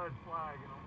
red flag,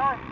Right.